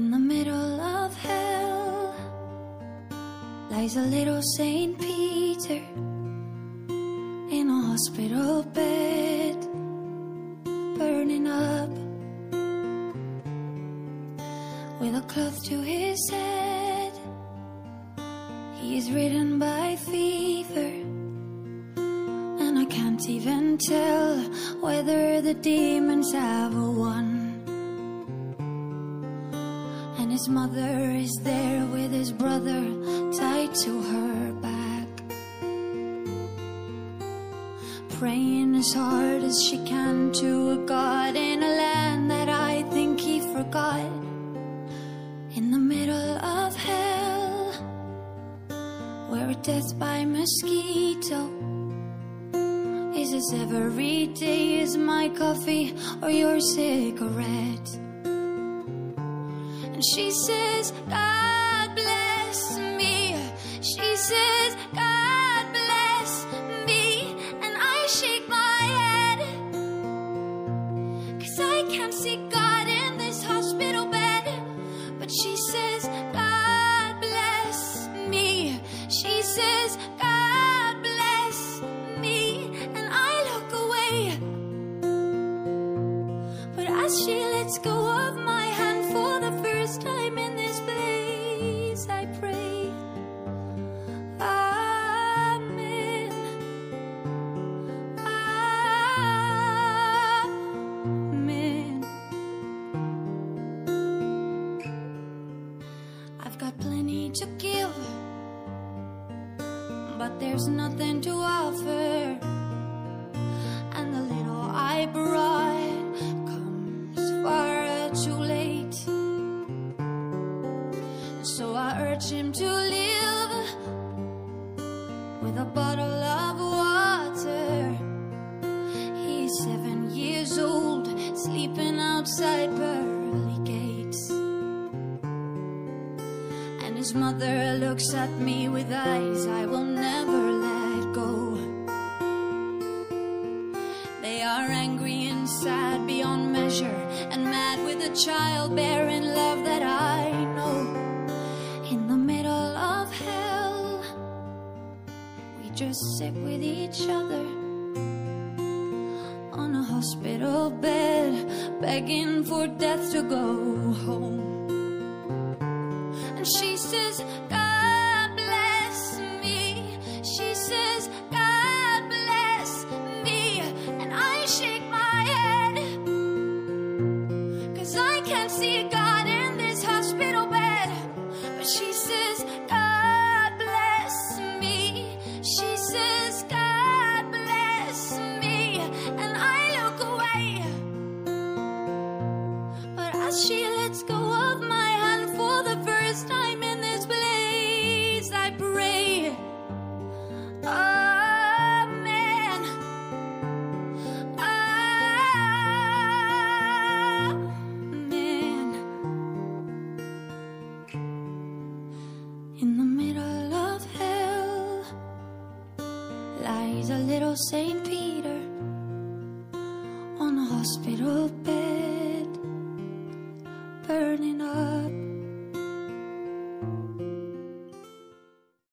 In the middle of hell lies a little Saint Peter in a hospital bed, burning up with a cloth to his head. He is ridden by fever, and I can't even tell whether the demons have won. His mother is there with his brother tied to her back. Praying as hard as she can to a God in a land that I think he forgot. In the middle of hell, where death by mosquito is as every day is my coffee or your cigarette. And she says, God bless me. She says, God bless me. And I shake my head. Cause I can't see God in this hospital bed. But she says, God bless me. She says, God bless me. And I look away. But as she lets go of my to give, but there's nothing to offer. And the little I brought comes far too late. So I urge him to live with a bottle of water. He's seven years old, sleeping outside his mother looks at me with eyes I will never let go. They are angry and sad beyond measure, and mad with the childbearing love that I know. In the middle of hell, we just sit with each other on a hospital bed, begging for death to go home. And she says, God bless me. She says, God bless me. And I shake my head. Cause I can't see God in this hospital bed. But she says, God bless me. She says, God bless me. And I look away. But as she a little Saint Peter on a hospital bed,